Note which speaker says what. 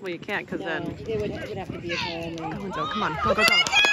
Speaker 1: Well, you can't because
Speaker 2: No,
Speaker 1: then.
Speaker 2: it would, it would have to be at home. And, oh,
Speaker 1: Go, Enzo, come on. Go, go, go.